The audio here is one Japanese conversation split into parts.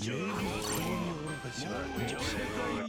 じゃあ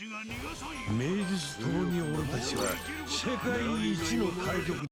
名実ともに俺たちは世界一の海賊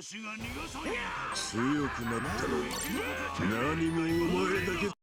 強くなったのは何もお前だけ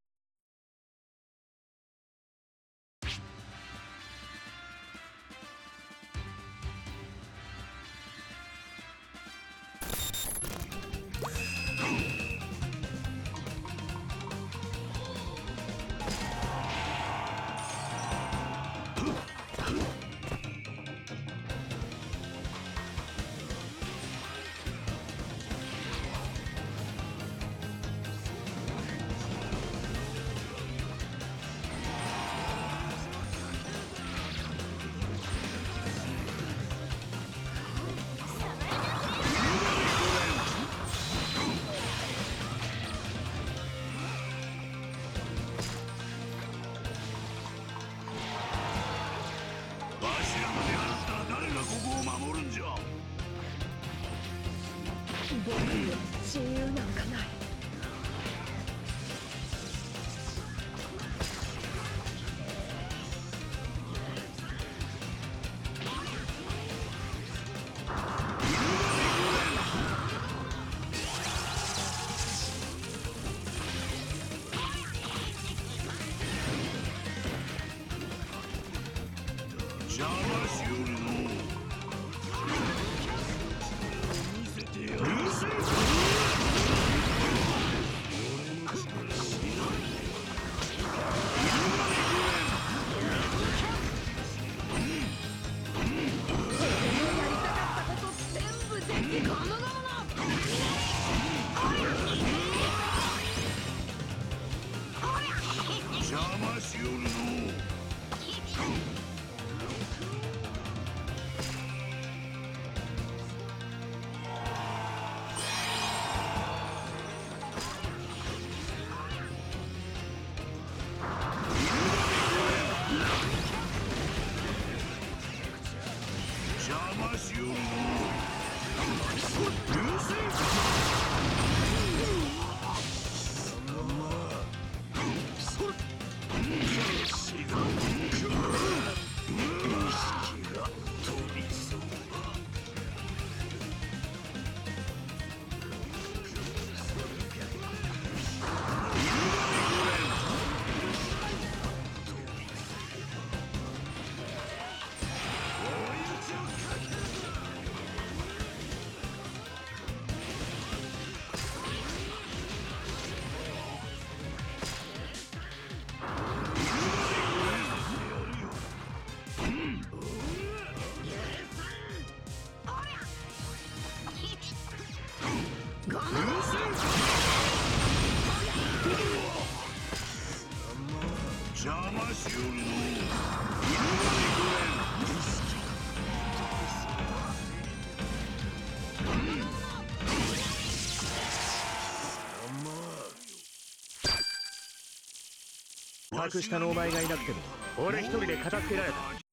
邪魔しよるぞ格下のお前がいなくても俺一人で片付けられた。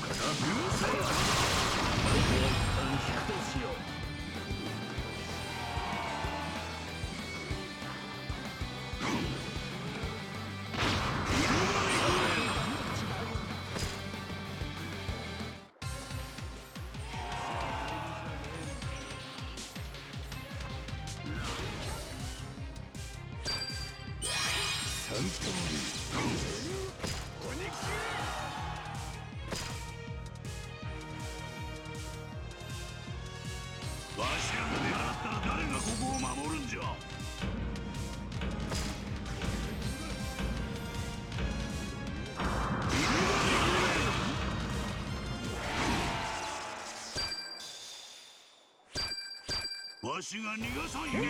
方分散私が逃がさんや。